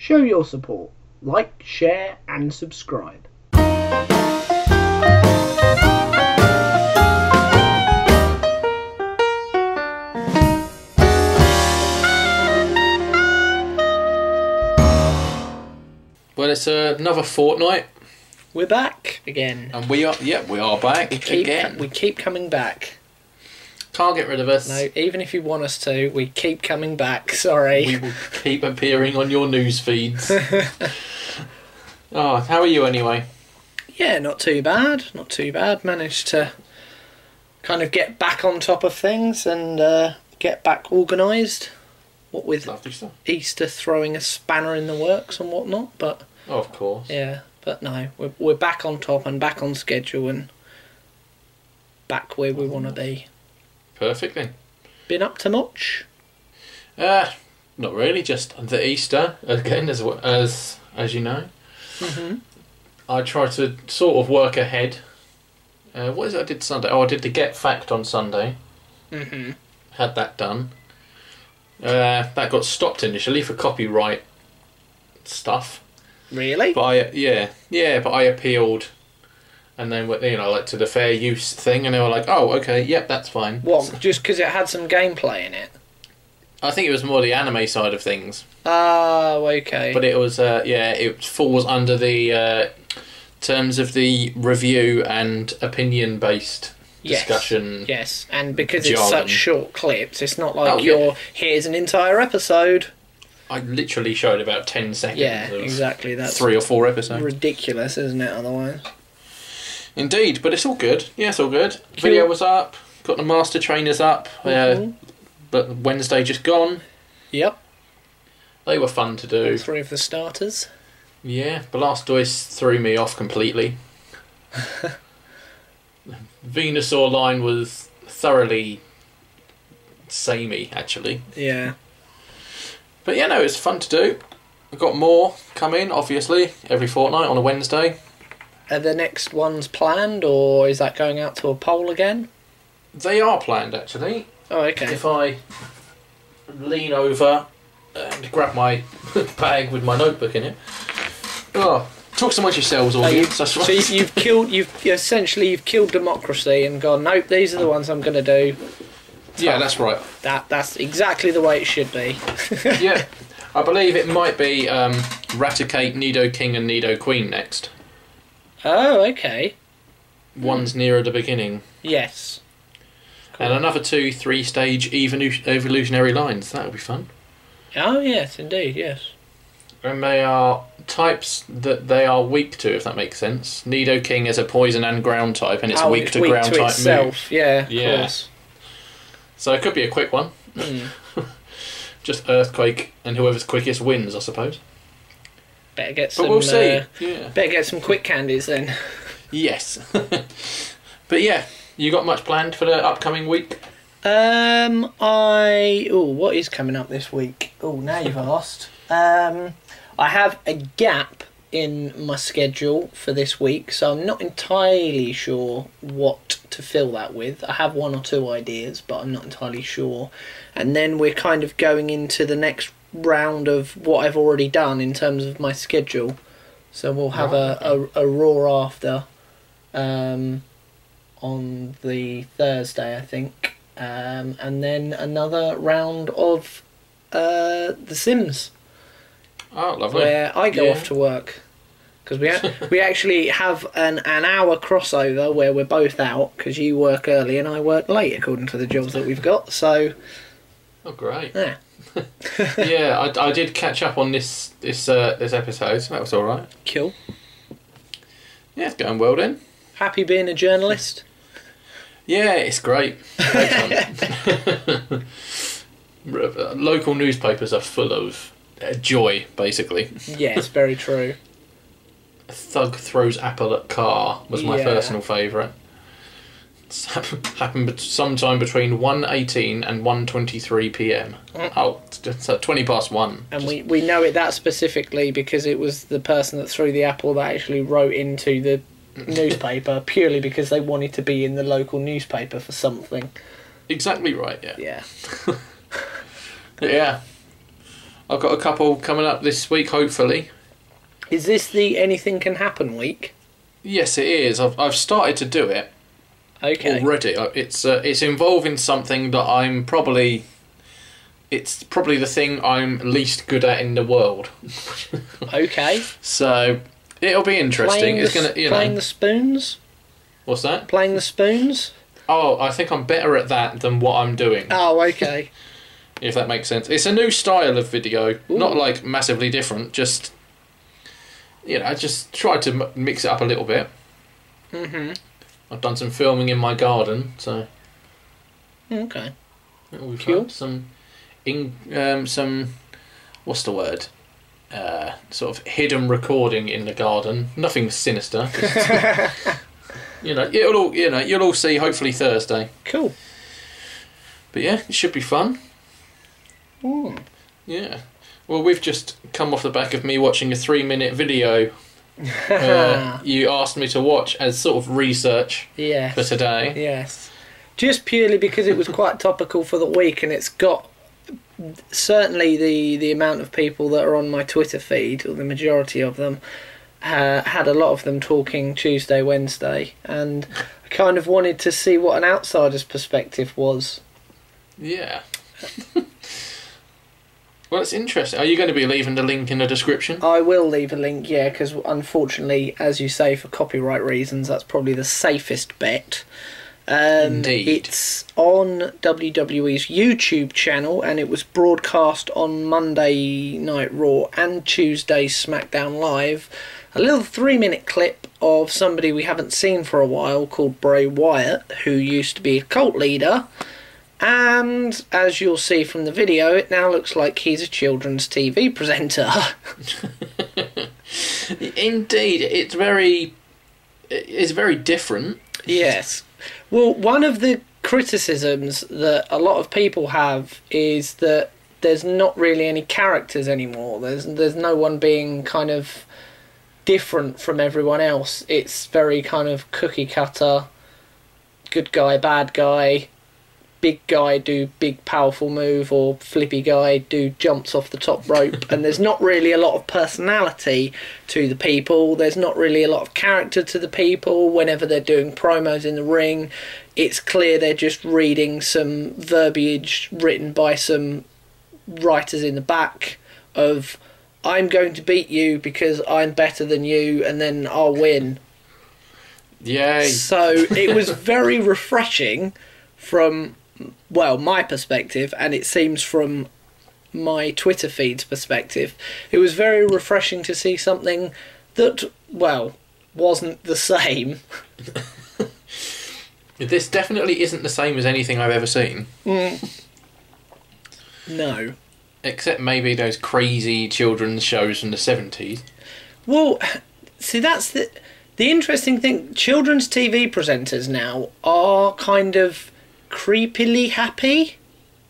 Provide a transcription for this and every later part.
Show your support. Like, share, and subscribe. Well, it's uh, another fortnight, We're back again. and we are. Yeah, we are back We keep again. we keep coming back. Can't get rid of us. No, even if you want us to, we keep coming back. Sorry. We will keep appearing on your news feeds. oh, how are you anyway? Yeah, not too bad. Not too bad. Managed to kind of get back on top of things and uh, get back organised. What with Easter throwing a spanner in the works and whatnot, but Oh, of course. yeah, but no, we're we're back on top and back on schedule and back where we want to be. Perfectly. Been up to much? Uh, not really. Just the Easter again, as as as you know. Mm-hmm. I try to sort of work ahead. Uh, what is it I did Sunday? Oh, I did the Get Fact on Sunday. Mm-hmm. Had that done. Uh, that got stopped initially for copyright stuff. Really? But I, yeah, yeah, but I appealed, and then you know, like to the fair use thing, and they were like, "Oh, okay, yep, that's fine." What? Just because it had some gameplay in it? I think it was more the anime side of things, Oh, okay. but it was, uh, yeah, it falls under the uh, terms of the review and opinion based Yes. discussion. Yes, and because it's Jargon. such short clips, it's not like Oh, you're here's an entire episode. I literally showed about ten seconds Yeah, of exactly. That's three or four episodes. ridiculous, isn't it? Otherwise, Indeed, but it's all good. Yeah, it's all good. Cool. Video was up. Got the master trainers up. Uh, Mhm. but Wednesday just gone. yep. They were fun to All do. three of the starters. Yeah, Blastoise threw me off completely. Venusaur line was thoroughly samey, actually. Yeah. But yeah, no, it's fun to do. We've got more coming, obviously, every fortnight on a Wednesday. Are the next ones planned, or is that going out to a poll again? They are planned, actually. Oh, okay. If I lean over and grab my bag with my notebook in it. Oh, talk so much yourselves, you, audience. that's so right. you- you've killed. You've essentially you've killed democracy and gone. Nope, these are the ones I'm going to do. yeah, that's right. That that's exactly the way it should be. yeah, I believe it might be um, Raticate, Nidoking, and Nidoqueen next. Oh, okay. One's nearer the beginning, Yes. and another two three-stage evolu- evolutionary lines. That would be fun. Oh, yes, indeed. Yes. And they are types that they are weak to, if that makes sense. Nidoking is a poison and ground type, and it's oh, weak it's to weak ground to type itself. move. Yeah. Of Yeah. course. So it could be a quick one. Hmm. Just earthquake, and whoever's quickest wins, I suppose. Better get But some. we'll see. Uh, Yeah. better get some quick candies then. Yes. but yeah, you got much planned for the upcoming week? Um, I oh, what is coming up this week? Oh, now you've asked. Um, I have a gap in my schedule for this week, so I'm not entirely sure what to fill that with. I have one or two ideas, but I'm not entirely sure. And then we're kind of going into the next round of what I've already done in terms of my schedule. So we'll have a, a, a raw after um, on the Thursday, I think um, and then another round of uh, The Sims, Oh, lovely. where I go Yeah. off to work. Because we, a- we actually have an, an hour crossover where we're both out, because you work early and I work late, according to the jobs that we've got. So, Oh, great. yeah. yeah, I, I did catch up on this this uh, this episode. So that was all right. Cool. Yeah, it's going well then. Happy being a journalist? Yeah, it's great. Great. Local newspapers are full of uh, joy, basically. Yeah, it's very true. Thug throws apple at car was my Yeah. personal favourite. Happened sometime between 1.18 and 1.23 p.m. Oh, it's uh, 20 past 1. Mm. And we, we know it that specifically because it was the person that threw the apple that actually wrote into the newspaper purely because they wanted to be in the local newspaper for something. Exactly right, yeah. Yeah. Yeah. I've got a couple coming up this week, hopefully. Is this the anything can happen week? Yes, it is. I've I've started to do it Okay. already. Uh, It's uh, it's involving something that I'm probably. It's probably the thing I'm least good at in the world. Okay. So it'll be interesting. Playing, it's the, gonna, you playing know, the spoons. what's that? Playing the spoons. Oh, I think I'm better at that than what I'm doing. Oh, okay. if that makes sense. It's a new style of video, not like massively different. Just you know, I just tried to m- mix it up a little bit. mhm. I've done some filming in my garden, so Okay. we've Cool. had some in um, some what's the word? Uh, sort of hidden recording in the garden. Nothing sinister. just- you know, it'll all you know. You'll all see hopefully Thursday. Cool. But yeah, it should be fun. Mm. Yeah. Well, we've just come off the back of me watching a three minute video uh, you asked me to watch as sort of research for today. Yes. Just purely because it was quite topical for the week, and it's got certainly the the amount of people that are on my Twitter feed, or the majority of them, uh, had a lot of them talking Tuesday, Wednesday, and I kind of wanted to see what an outsider's perspective was. Yeah. well, it's interesting. Are you going to be leaving the link in the description? I will leave a link, yeah, because unfortunately, as you say, for copyright reasons, that's probably the safest bet. Um, Indeed. It's on WWE's YouTube channel, and it was broadcast on Monday Night Raw and Tuesday SmackDown Live. A little three-minute clip of somebody we haven't seen for a while called Bray Wyatt, who used to be a cult leader. And as you'll see from the video, it now looks like he's a children's TV presenter. Indeed, it's very, it's very different. Yes. Well, one of the criticisms that a lot of people have is that there's not really any characters anymore. There's there's no one being kind of different from everyone else. It's very kind of cookie cutter. Good guy, bad guy. Big guy do big powerful move, or flippy guy do jumps off the top rope. and there's not really a lot of personality to the people. There's not really a lot of character to the people. Whenever they're doing promos in the ring, it's clear they're just reading some verbiage written by some writers in the back of I'm going to beat you because I'm better than you and then I'll win. Yay! So it was very refreshing from well, my perspective and it seems from my Twitter feed's perspective. It was very refreshing to see something that well, wasn't the same. This definitely isn't the same as anything I've ever seen, mm. No. except maybe those crazy children's shows from the seventies. Well, see, that's the the interesting thing. Children's TV presenters now are kind of creepily happy.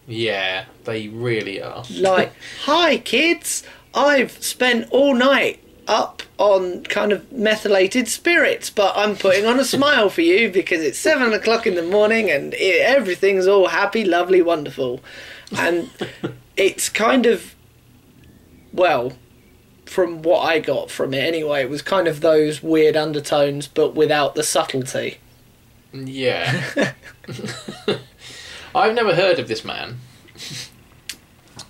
Yeah, they really are. Like, hi kids, I've spent all night up on kind of methylated spirits, but I'm putting on a smile for you because it's seven o'clock in the morning and it, everything's all happy, lovely, wonderful, and it's kind of well. From what I got from it, anyway, it was kind of those weird undertones, but without the subtlety. Yeah. I've never heard of this man.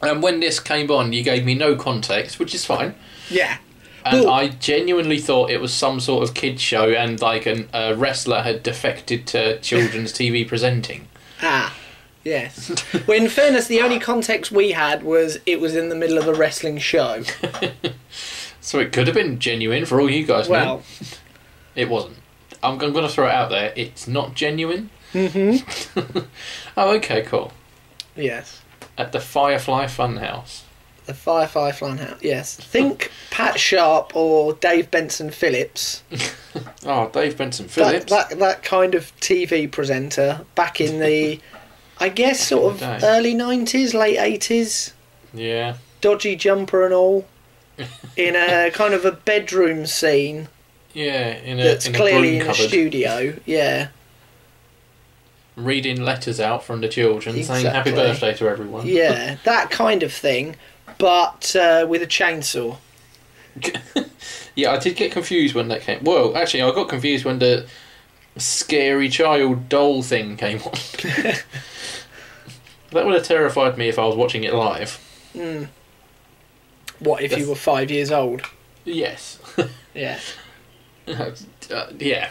And when this came on, you gave me no context, which is fine. Yeah, And Well- I genuinely thought it was some sort of kids show, and like an, a wrestler had defected to children's TV presenting. Ah, yes. well, in fairness, the only context we had was it was in the middle of a wrestling show. So it could have been genuine for all you guys know. Well, It wasn't. I'm, I'm going to throw it out there. It's not genuine. Mm-hmm. Oh, okay, cool. yes. At the Firefly Funhouse. The Firefly Funhouse, yes. Think Pat Sharp or Dave Benson Phillips. Oh, Dave Benson Phillips. that, that kind of TV presenter back in the, I guess, sort of Back in the day. early 90s, late 80s. Yeah. Dodgy jumper and all. In a kind of a bedroom scene Yeah, in a, that's in clearly broom in a studio. Yeah. reading letters out from the children saying happy birthday to everyone. Yeah, that kind of thing. but uh, with a chainsaw. Yeah, I did get confused when that came. Well, actually, I got confused when the scary child doll thing came on. that would have terrified me if I was watching it live. What if you were five years old? Yes. Yeah. Uh, yeah.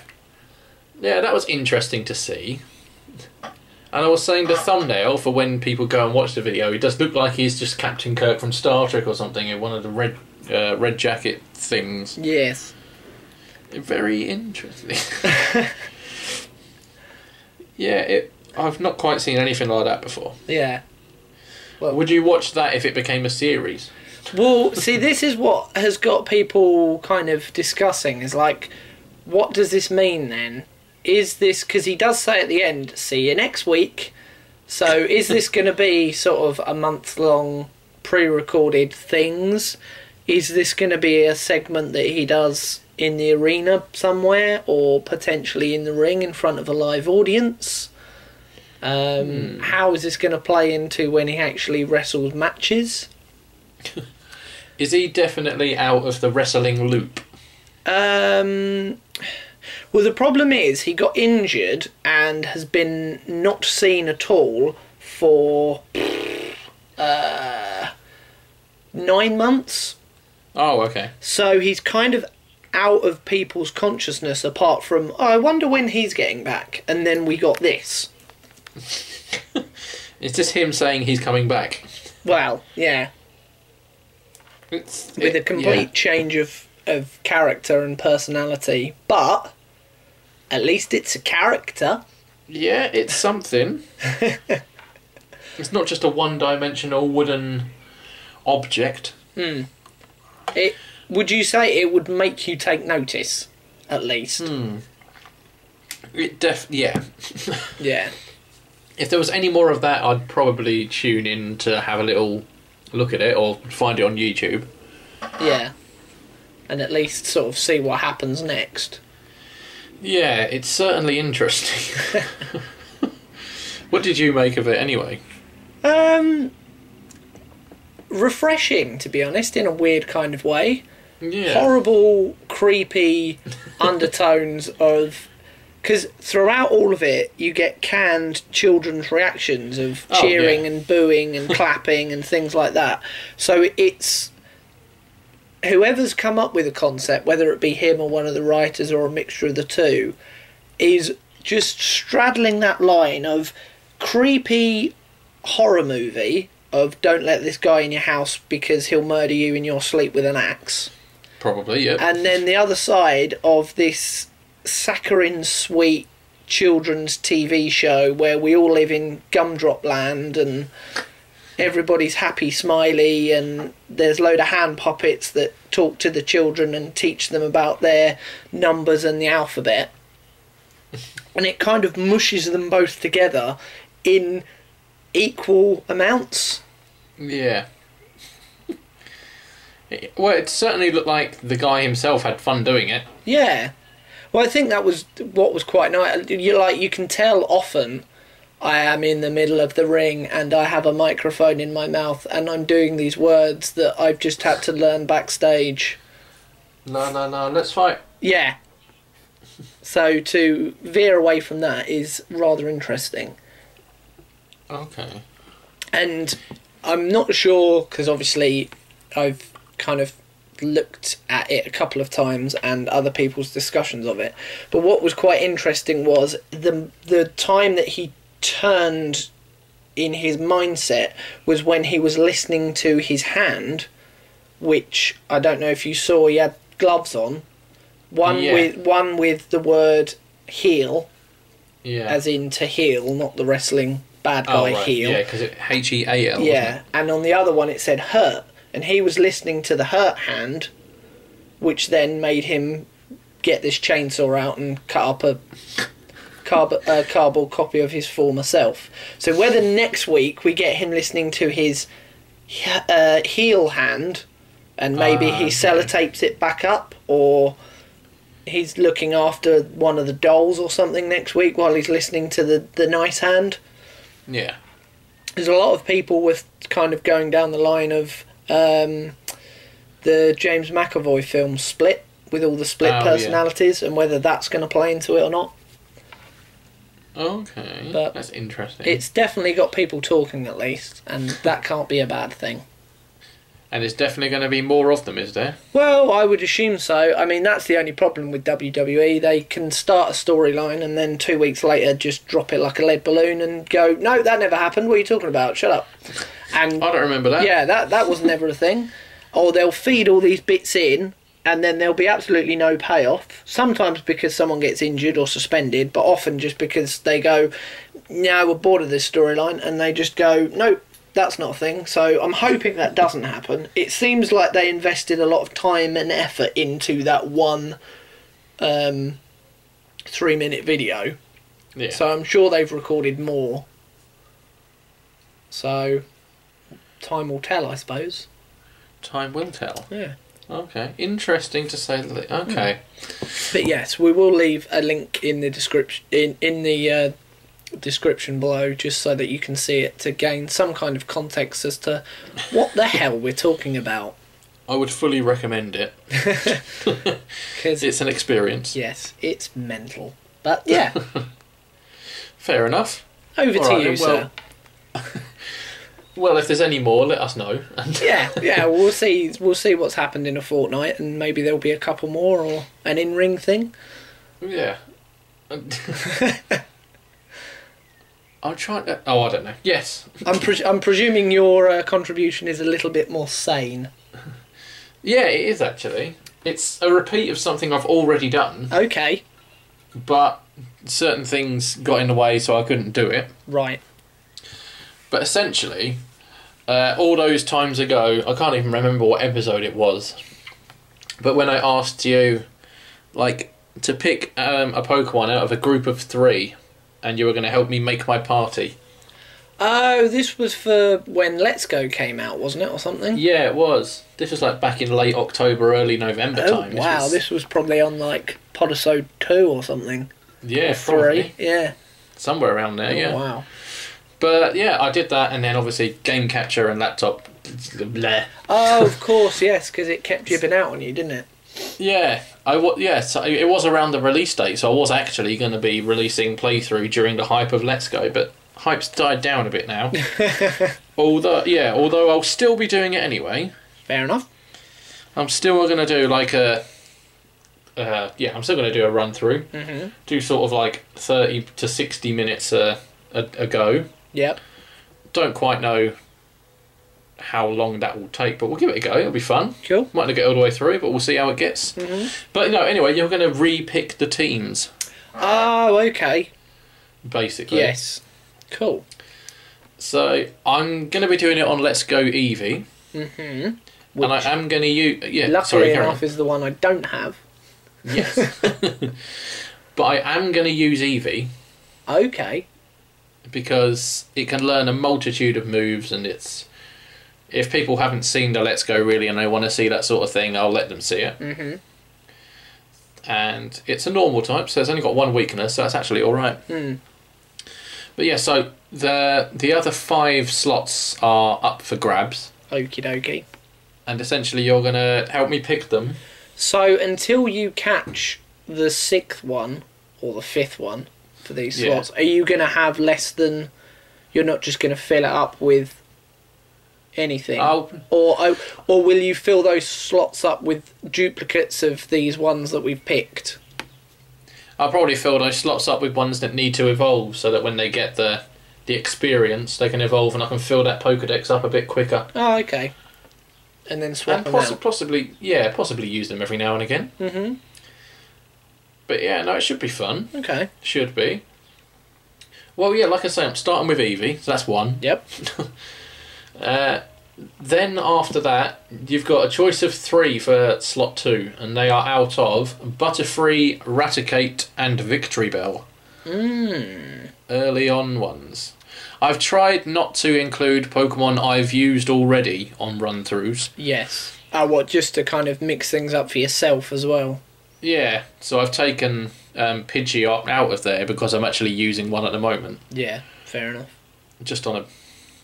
Yeah, that was interesting to see. And I was saying the thumbnail for when people go and watch the video, it does look like he's just Captain Kirk from Star Trek or something in one of the red uh, red jacket things. Yes. Very interesting. yeah, it. I've not quite seen anything like that before. Yeah. Well, Would you watch that if it became a series? Well, see, this is what has got people kind of discussing. Is like, what does this mean then? Is this because he does say at the end, "See you next week"? So is this going to be sort of a month long pre-recorded things? Is this going to be a segment that he does in the arena somewhere, or potentially in the ring in front of a live audience? Um, How is this going to play into when he actually wrestles matches? Is he definitely out of the wrestling loop? Um, well, the problem is he got injured and has been not seen at all for uh, nine months. Oh, okay. So he's kind of out of people's consciousness apart from, oh, I wonder when he's getting back. And then we got this. it's just him saying he's coming back? Well, yeah, It's, with a it- complete change of, of character and personality. But at least it's a character. Yeah, yeah it's something. it's not just a one-dimensional wooden object. Hmm. It would you say it would make you take notice, at least? Hmm. It def yeah. Yeah. if there was any more of that, I'd probably tune in to have a little look at it or find it on YouTube. Yeah. And at least sort of see what happens next. Yeah, it's certainly interesting. what did you make of it anyway? Um refreshing to be honest in a weird kind of way. Yeah. Horrible, creepy undertones of because throughout all of it, you get canned children's reactions of Oh, cheering yeah. and booing and clapping and things like that. So it's whoever's come up with a concept, whether it be him or one of the writers or a mixture of the two, is just straddling that line of creepy horror movie of don't let this guy in your house because he'll murder you in your sleep with an axe. Probably, yeah. And then the other side of this saccharine sweet children's TV show where we all live in gumdrop land and everybody's happy smiley and there's a load of hand puppets that talk to the children and teach them about their numbers and the alphabet and it kind of mushes them both together in equal amounts Yeah. Well, it certainly looked like the guy himself had fun doing it. Yeah. Well, I think that was what was quite nice. You like you can tell often I am in the middle of the ring and I have a microphone in my mouth and I'm doing these words that I've just had to learn backstage. No, no, no, let's fight. Yeah. So to veer away from that is rather interesting. Okay. and I'm not sure because obviously I've kind of looked at it a couple of times and other people's discussions of it. But what was quite interesting was the the time that he turned in his mindset was when he was listening to his hand, which I don't know if you saw. He had gloves on, one Yeah. with one with the word heel, Yeah. as in to heal, not the wrestling bad oh, guy right. heel. Yeah, because H E A L. Yeah, and on the other one it said hurt, and he was listening to the hurt hand, which then made him get this chainsaw out and cut up a carb- uh, cardboard copy of his former self. So whether next week we get him listening to his uh, heel hand, and maybe Ah, he okay. sellotapes it back up, or he's looking after one of the dolls or something next week while he's listening to the, the nice hand Yeah. there's a lot of people with kind of going down the line of um, the James McAvoy film Split with all the split Oh, yeah. personalities and whether that's going to play into it or not. Okay, But that's interesting. It's definitely got people talking at least, and that can't be a bad thing. And there's definitely going to be more of them, is there? Well, I would assume so. I mean, that's the only problem with WWE. They can start a storyline and then two weeks later just drop it like a lead balloon and go, "No, that never happened. What are you talking about? Shut up." And I don't remember that. yeah, that that was never a thing. Or they'll feed all these bits in, and then there'll be absolutely no payoff. Sometimes because someone gets injured or suspended, but often just because they go, "No, we're bored of this storyline," and they just go, "Nope." That's not a thing, so I'm hoping that doesn't happen. It seems like they invested a lot of time and effort into that one um, three minute video, Yeah. so I'm sure they've recorded more. So, time will tell, I suppose. Time will tell. Yeah. Okay, interesting to say the Okay, But yes, we will leave a link in the description in in the uh, description below, just so that you can see it to gain some kind of context as to what the hell we're talking about. I would fully recommend it. Because It's an experience. yes, it's mental. But yeah, Fair enough. over to All right, you, well- sir. Well, if there's any more, let us know. Yeah, yeah, we'll see. We'll see what's happened in a fortnight, and maybe there'll be a couple more or an in-ring thing. yeah. I'm trying to. Oh, I don't know. Yes. I'm pres- I'm presuming your uh, contribution is a little bit more sane. Yeah, it is actually. It's a repeat of something I've already done, Okay, but certain things got in the way, so I couldn't do it. right. But essentially, uh, all those times ago, I can't even remember what episode it was. But when I asked you, like, to pick um, a Pokemon out of a group of three, and you were going to help me make my party. Oh, this was for when Let's Go came out, wasn't it, or something? Yeah, it was. This was like back in late October, early November Oh time. wow, was- this was probably on like Podisode two or something. yeah, Three, probably yeah. somewhere around there. Oh, Yeah, wow. but yeah, I did that, and then obviously game capture and laptop. Bleh. Oh, of course, yes, because it kept jibbing out on you, didn't it? Yeah, I wa- yeah, so it was around the release date, so I was actually going to be releasing playthrough during the hype of Let's Go, but hype's died down a bit now. although, yeah, although I'll still be doing it anyway. Fair enough. I'm still going to do like a, uh, yeah, I'm still going to do a run through. Mhm. Do sort of like thirty to sixty minutes a, a, a go. Yep. Don't quite know how long that will take, but we'll give it a go. It'll be fun. Cool. Might not get all the way through, but we'll see how it gets. Mhm. But no, anyway, you're going to re-pick the teams. Oh, okay. basically. Yes. Cool. So I'm going to be doing it on Let's Go Eevee, Mm-hmm. and I am going to use. Yeah, Luckily sorry, enough, is the one I don't have. Yes. but I am going to use Eevee Okay. because it can learn a multitude of moves, and it's. If people haven't seen the Let's Go really and they want to see that sort of thing, I'll let them see it. Mm-hmm. And it's a normal type, so it's only got one weakness, so that's actually all right. Hmm. But yeah, so the the other five slots are up for grabs, Okie dokie. and essentially you're going to help me pick them. So until you catch the sixth one or the fifth one for these Yeah. slots, are you going to have less than? You're not just going to fill it up with anything, I'll or or will you fill those slots up with duplicates of these ones that we've picked? I'll probably fill those slots up with ones that need to evolve, so that when they get the the experience, they can evolve, and I can fill that Pokedex up a bit quicker. Oh, okay. And then swap And them possi- out. possibly, yeah, possibly use them every now and again. Mm-hmm. But yeah, no, it should be fun. Okay. Should be. Well, yeah, like I say, I'm starting with Eevee, so that's one. Yep. Uh, then after that, you've got a choice of three for slot two, and they are out of Butterfree, Raticate, and Victreebel. Mm. Early on ones. I've tried not to include Pokemon I've used already on run throughs. Yes. Oh, what? Just to kind of mix things up for yourself as well. Yeah, so I've taken um, Pidgeot out of there because I'm actually using one at the moment, Yeah. Fair enough. just on a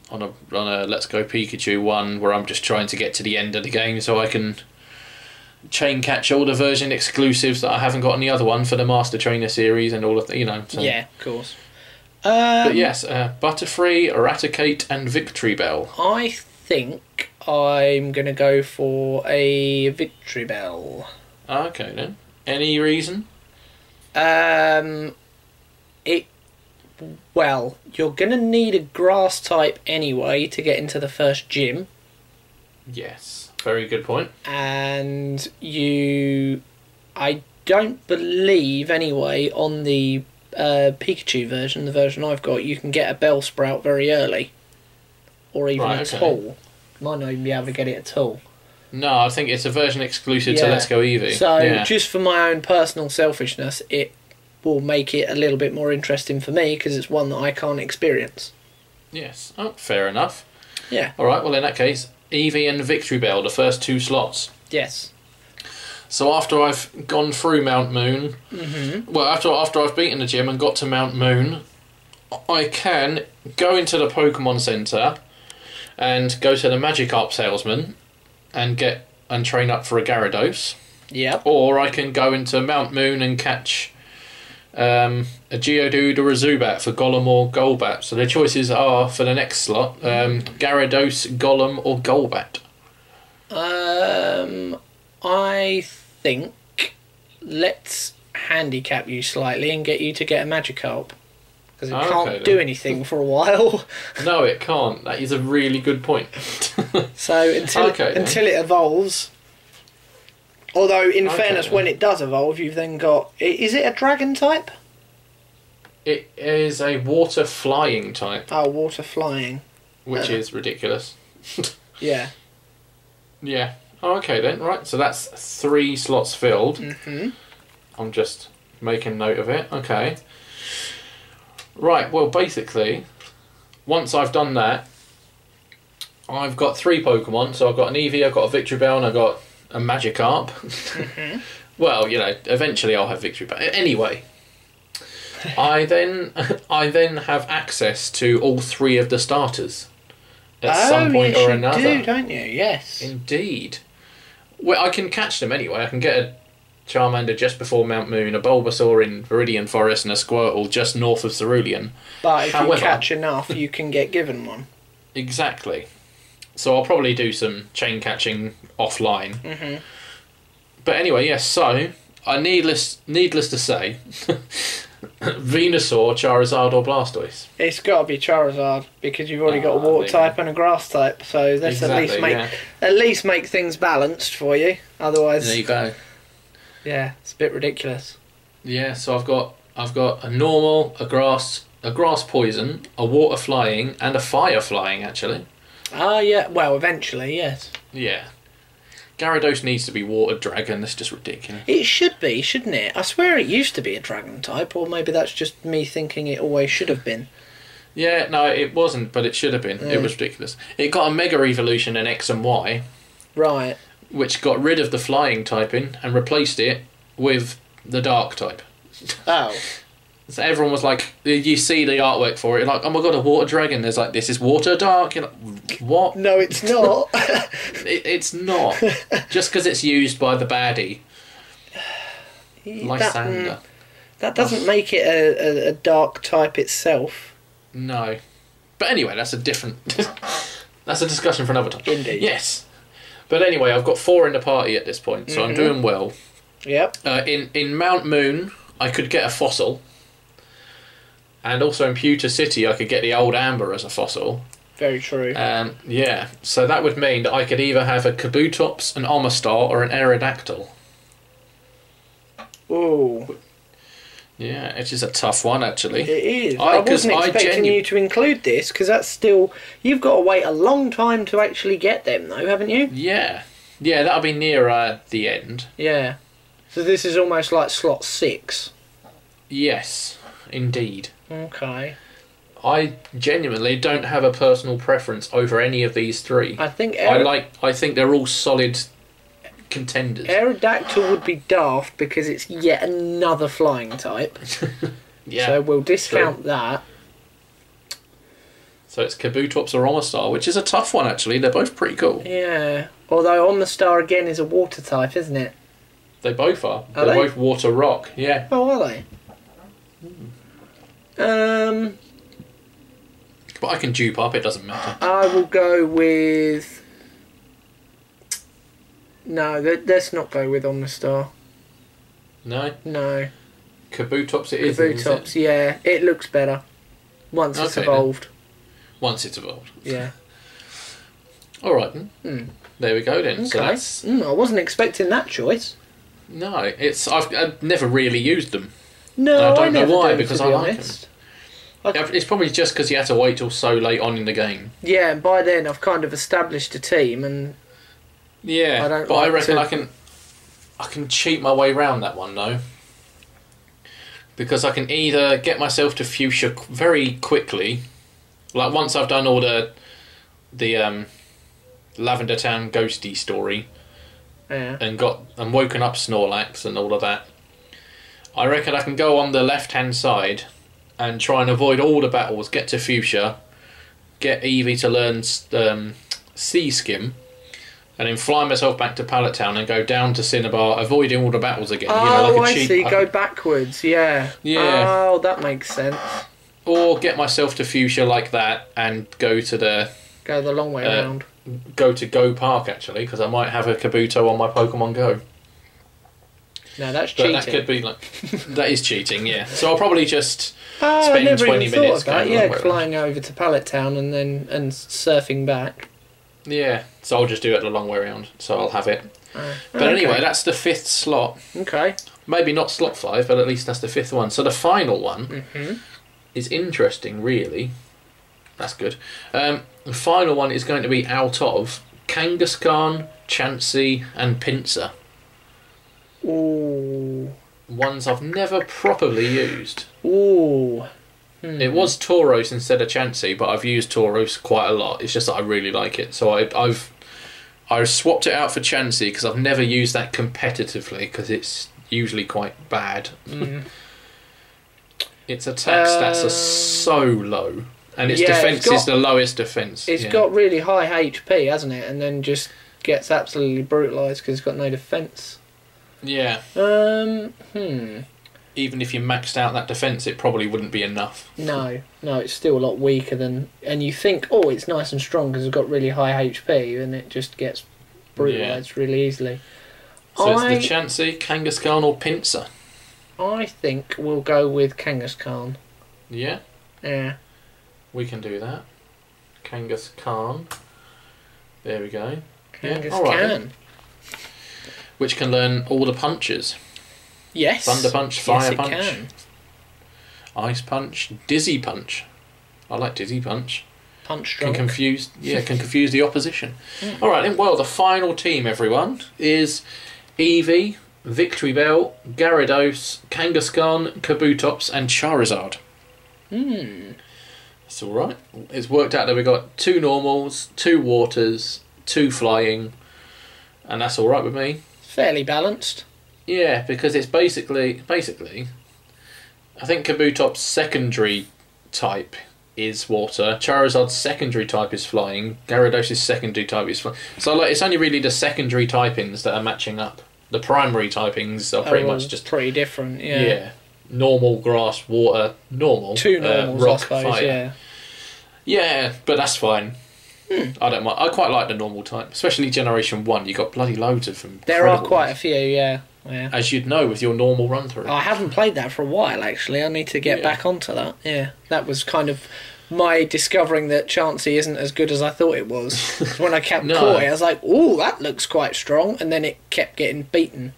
on a on a Let's Go Pikachu one where I'm just trying to get to the end of the game so I can chain catch all the version exclusives that I haven't got on the other one for the Master Trainer series and all of the, you know. So. Yeah, of course. Um, But yes, uh, Butterfree, Raticate, and Victory Bell. I think I'm going to go for a Victreebel. Okay then. Any reason? Um, it. Well, you're going to need a grass type anyway to get into the first gym, Yes. Very good point. and you. I don't believe, anyway, on the uh, Pikachu version, the version I've got, you can get a Bellsprout very early. Or even Right, a okay. Tool. Might not even be able to get it at all. No, I think it's a version exclusive to Let's Go Eevee. So, yeah. just for my own personal selfishness, it will make it a little bit more interesting for me because it's one that I can't experience. Yes. Oh, fair enough. Yeah. All right. Well, in that case, Eevee and Victreebel, the first two slots. Yes. So after I've gone through Mount Moon, Mm-hmm. well, after after I've beaten the gym and got to Mount Moon, I can go into the Pokemon Center and go to the Magikarp salesman and get and train up for a Gyarados, Yep. or I can go into Mount Moon and catch um, a Geodude or a Zubat for Golem or Golbat. So their choices are for the next slot: um, Gyarados, Golem, or Golbat. Um, I think let's handicap you slightly and get you to get a Magikarp because it Okay, can't then. do anything for a while. No, it can't. That is a really good point. So until Okay, then. until it evolves. Although, in Okay, fairness, when it does evolve, you've then got. Is it a dragon type? It is a water flying type, Oh, water flying. which Uh. is ridiculous. Yeah. Yeah. Oh, okay then. Right. So that's three slots filled. hmm I'm just making note of it. Okay. Right. Well, basically, once I've done that, I've got three Pokemon. So I've got an Eevee, I've got a Victreebel, and I've got a Magikarp. Mm-hmm. well, you know, eventually I'll have Victory But Anyway. I then I then have access to all three of the starters at oh, some point Oh, yes, or you another. do, don't you? Yes. Indeed. Well, I can catch them anyway. I can get a Charmander just before Mount Moon, a Bulbasaur in Viridian Forest, and a Squirtle just north of Cerulean. But if you catch enough, you can get given one. Exactly. So I'll probably do some chain catching offline. Mhm. But anyway, yes. So I needless needless to say, Venusaur, Charizard, or Blastoise. It's got to be Charizard because you've already got a Ah, water type and a grass type. So let's at least make yeah. at least make things balanced for you. Otherwise, There you go. yeah, it's a bit ridiculous. Yeah, so I've got I've got a normal, a grass, a grass poison, a water flying, and a fire flying. Actually, Ah, yeah. Well, eventually, yes. yeah. Gyarados needs to be water dragon. That's just ridiculous. It should be, shouldn't it? I swear it used to be a dragon type, or maybe that's just me thinking it always should have been. Yeah, no, it wasn't, but it should have been. It Mm. was ridiculous. It got a mega evolution in X and Y, Right. which got rid of the flying typing and replaced it with the dark type. Oh. So everyone was like, you see the artwork for it, like, oh my god, a water dragon. There's like, this is water dark. You're like, what? No, it's not. It, it's not. Just because it's used by the baddie, that, mm, Lysandre. that doesn't make it a, a, a dark type itself. No. But anyway, that's a different. that's a discussion for another time. Indeed. Yes. But anyway, I've got four in the party at this point, so I'm Mhm. doing well. Yep. Uh, in in Mount Moon, I could get a fossil, and also in Pewter City, I could get the old amber as a fossil. Very true. Um, yeah, so that would mean that I could either have a Kabutops, an Omastar, or an Aerodactyl. Ooh, Yeah, it is a tough one actually. it is. I- I, wasn't I expecting genu- you to include this because that's still. You've got to wait a long time to actually get them, though, haven't you? Yeah, yeah, that'll be near uh, the end. Yeah. So this is almost like slot six. Yes, indeed. Okay. I genuinely don't have a personal preference over any of these three. I think I like. I think they're all solid contenders. Aerodactyl would be daft because it's yet another flying type. yeah. So we'll discount that. So it's Kabutops or Omastar, which is a tough one actually. They're both pretty cool. Yeah. Although Omastar again is a water type, isn't it? They both are. Are They're they? both water rock. Yeah. Oh, are they? Hmm. Um, But I can dupe up, it doesn't matter. I will go with. No, let- let's not go with Omastar. No? No, Kabutops it is. it? Kabutops. Yeah, it looks better once it's Okay, then. evolved. Once it's evolved. Yeah. Alright then. Hmm. There we go then. So that's Mm, I wasn't expecting that choice. no, it's I've, I've never really used them. No, And I don't know why, do, because I be like honest. It's probably just because you had to wait till so late on in the game. Yeah, and by then I've kind of established a team, and Yeah, I don't but I reckon to- I can I can cheat my way around that one though. Because I can either get myself to fuchsia very quickly, like once I've done all the the um, Lavender Town ghosty story yeah, and got and woken up Snorlax and all of that. I reckon I can go on the left hand side and try and avoid all the battles, get to Fuchsia, get Eevee to learn um, Sea Skim, and then fly myself back to Pallet Town and go down to Cinnabar, avoiding all the battles again. you know, oh, like a I cheap, see. I Go backwards. Yeah. Yeah. Oh, that makes sense. or get myself to Fuchsia like that and go to the Go the long way Uh, around. go to Go Park actually because I might have a Kabuto on my Pokemon Go. No, that's But cheating. that could be like that is cheating, yeah. So I'll probably just Oh, I spend never 20 even minutes going Yeah, flying over to Pallet Town and then and surfing back. Yeah, so I'll just do it the long way around. So I'll have it. Oh, But okay. anyway, that's the fifth slot. Okay. Maybe not slot five, but at least that's the fifth one. So the final one hmm is interesting, really. That's good. Um, the final one is going to be out of Kangaskhan, Chansey, and Pinsir. Ooh. Ones I've never properly used. Ooh. Hmm. It was Tauros instead of Chansey, but I've used Tauros quite a lot. It's just that I really like it, so I, I've I swapped it out for Chansey because I've never used that competitively because it's usually quite bad. Mm. Its attack stats Uh, are so low, and its yeah, it's defense got- is the lowest defense. It's yeah. got really high HP, hasn't it? And then just gets absolutely brutalised because it's got no defence. Yeah. Um. Hmm. Even if you maxed out that defense, it probably wouldn't be enough. No, no, it's still a lot weaker than. And you think, oh, it's nice and strong because it's got really high HP, and it just gets brutalised really easily. So I, it's the Chansey, Kangaskhan, or Pinsir. I think we'll go with Kangaskhan. Yeah, Yeah. we can do that. Kangaskhan. There we go. Yeah, alright then. Which can learn all the punches. Yes. Thunder Punch, Fire it Punch, can. Ice Punch, Dizzy Punch. I like Dizzy Punch. Punch Can confuse, yeah, can confuse the opposition. Mm. All right, then. Well, the final team, everyone, is Eevee, Victreebel, Gyarados, Kangaskhan, Kabutops, and Charizard. Hmm. That's all right. It's worked out that we've got two normals, two waters, two flying, and that's all right with me. Fairly balanced. Yeah, because it's basically basically, I think Kabutops' secondary type is water. Charizard's secondary type is flying. Gyarados' secondary type is flying. So like, it's only really the secondary typings that are matching up. The primary typings are pretty Are much just pretty different. yeah. Yeah. normal grass, water, normal. Two uh, normals, rock, I suppose. fire. Yeah. Yeah, but that's fine. Hmm. I don't mind. I quite like the normal type, especially Generation One. You got bloody loads of them. There are quite a few. Yeah. Yeah. as you'd know with your normal run through. I haven't played that for a while actually. I need to get Yeah. back onto that. Yeah, that was kind of my discovering that Chansey isn't as good as I thought it was. when I kept No. caught it, I was like, "Ooh, that looks quite strong," and then it kept getting beaten.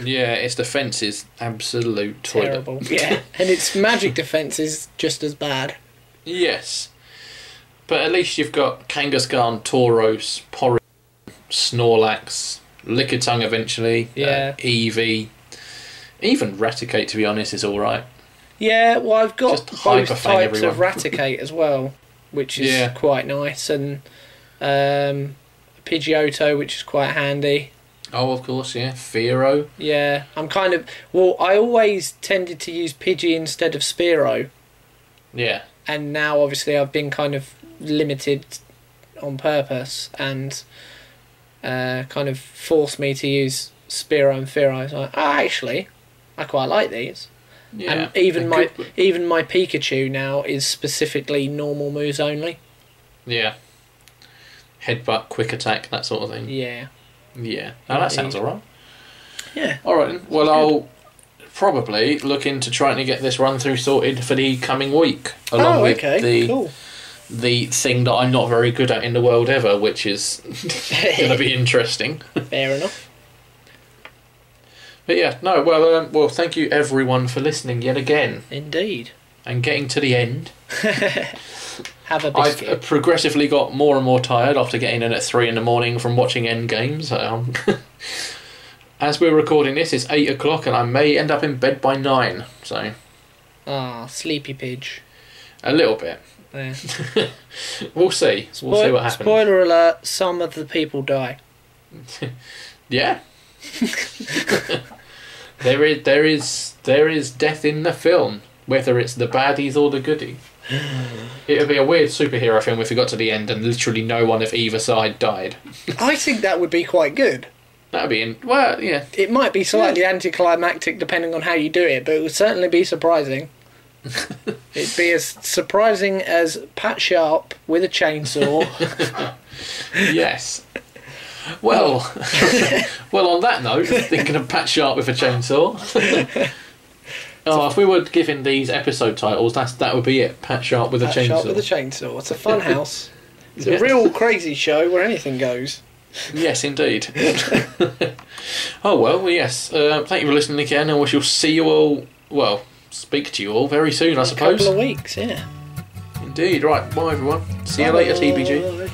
Yeah, its defense is absolute toilet. Terrible. yeah, and its magic defense is just as bad. Yes, but at least you've got Kangaskhan, Tauros, Porygon, Snorlax, Lickitung eventually, Yeah. uh, Eevee, even Raticate. To be honest, is all right. Yeah, well, I've got Just both types of. Raticate as well, which is Yeah. quite nice, and um, Pidgeotto, which is quite handy. Oh, of course, yeah. Fearow. Yeah, I'm kind of well. I always tended to use Pidgey instead of Spearow, Yeah, and now obviously I've been kind of limited on purpose and uh, kind of forced me to use Spearow and Fearow. I was like, oh, actually, I quite like these. Yeah. and even my good, even my Pikachu now is specifically normal moves only. yeah. Headbutt, quick attack, that sort of thing. Yeah, Yeah. Oh, that sounds alright. yeah. All right. then. Well, I'll probably look into trying to get this run through sorted for the coming week, along oh, with okay, the cool. The thing that I'm not very good at in the world ever, which is going to be interesting. Fair enough. But yeah, no. Well, um, well, thank you everyone for listening yet again Indeed. and getting to the end. Have a I've biscuit. uh, progressively got more and more tired after getting in at three in the morning from watching Endgames. Um, as we're recording this, it's eight o'clock, and I may end up in bed by nine. So Ah, sleepy pidge. a little bit. There. We'll see. we'll see what happens. Spoiler alert: some of the people die. Yeah. there is there is there is death in the film, whether it's the baddies or the goodies. It would be a weird superhero film if we got to the end and literally no one of either side died. I think that would be quite good. That'd be in well, yeah. It might be slightly anticlimactic depending on how you do it, but it would certainly be surprising. It'd be as surprising as Pat Sharp with a chainsaw. Yes. Well, well. On that note, thinking of Pat Sharp with a chainsaw. oh, if we were giving these episode titles, that's that would be it. Pat Sharp with a Pat chainsaw. Sharp with a chainsaw. It's a fun house. It's a real crazy show where anything goes. Yes, indeed. oh well, well, yes. Uh, thank you for listening again, and we shall see you all. Well, speak to you all very soon, I suppose. couple of weeks, yeah. Indeed. Right. Bye, everyone. See you later, TBG.